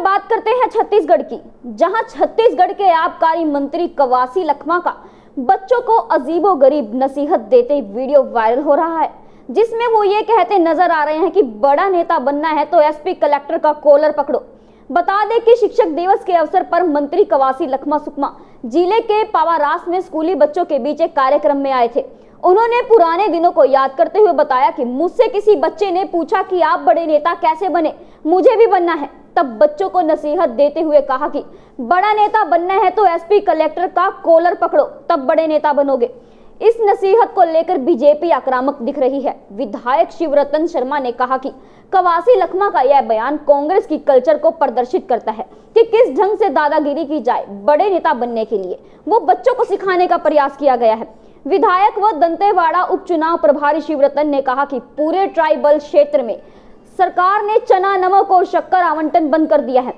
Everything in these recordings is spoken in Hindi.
बात करते हैं छत्तीसगढ़ की, जहाँ छत्तीसगढ़ के आबकारी मंत्री कवासी लखमा का बच्चों को अजीबो गरीब नसीहत देते वीडियो वायरल हो रहा है, जिसमें वो ये कहते नज़र आ रहे हैं कि बड़ा नेता बनना है तो एसपी कलेक्टर का कॉलर पकड़ो। बता दें कि शिक्षक दिवस के अवसर पर मंत्री कवासी लखमा सुकमा ज़िले के पावारास में स्कूली बच्चों के बीच एक कार्यक्रम में आए थे। उन्होंने पुराने दिनों को याद करते हुए बताया कि मुझसे किसी बच्चे ने पूछा कि आप बड़े नेता कैसे बने? मुझे भी बनना है। तब बच्चों को नसीहत देते हुए कहा कि, बड़ा नेता बनना है तो एसपी कलेक्टर का कॉलर पकड़ो, तब बड़े नेता बनोगे। इस नसीहत को लेकर बीजेपी आक्रामक दिख रही है। विधायक शिवरतन शर्मा ने कहा कि, कवासी लखमा का यह बयान कांग्रेस की कल्चर को प्रदर्शित करता है कि किस ढंग से दादागिरी की जाए बड़े नेता बनने के लिए। वो बच्चों को सिखाने का प्रयास किया गया है। विधायक व दंतेवाड़ा उपचुनाव प्रभारी शिवरतन ने कहा कि पूरे ट्राइबल क्षेत्र में सरकार ने चना नमक और शक्कर आवंटन बंद कर दिया है।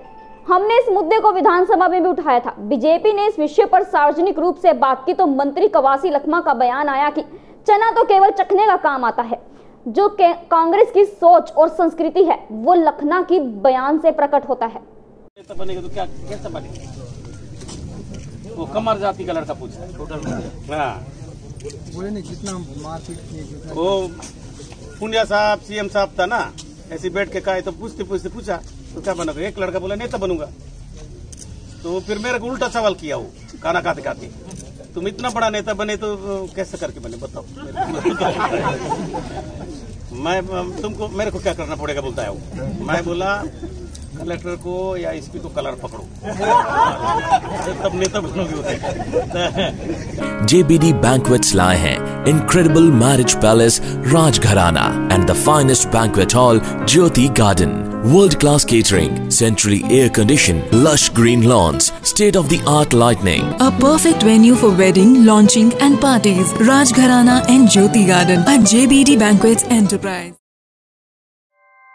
हमने इस मुद्दे को विधानसभा में भी उठाया था। बीजेपी ने इस विषय पर सार्वजनिक रूप से बात की तो मंत्री कवासी लखमा का बयान आया कि चना तो केवल चखने का काम आता है। जो कांग्रेस की सोच और संस्कृति है वो लखना की बयान से प्रकट होता है। बनेगा तो क्या कैसे बनेगा वो कमर जाति का लड़का पूछता है। हाँ। वो पुनिया साहब, सीएम साहब था ना, ऐसे बैठ के कहा तो पूछते पूछते पूछा तो क्या बनोगे एक लड़का बोला नेता बनूँगा। तो फिर मेरे को उल्टा सवाल किया वो खाना खाते खाते तुम इतना बड़ा नेता बने तो कैसे करके बने, बताओ। मैं, तुमको, मेरे को क्या करना पड़ेगा, बोलता है वो। मैं बोला कलेक्टर को या एसपी को कलर पकड़ो तब नेता बनोगे JBD Banquets lie हैं incredible marriage palace Rajgharana and the finest banquet hall Jyoti Garden. World class catering, centrally air conditioned, lush green lawns, state of the art lighting. A perfect venue for wedding, launching and parties. Rajgharana and Jyoti Garden at JBD Banquets Enterprise.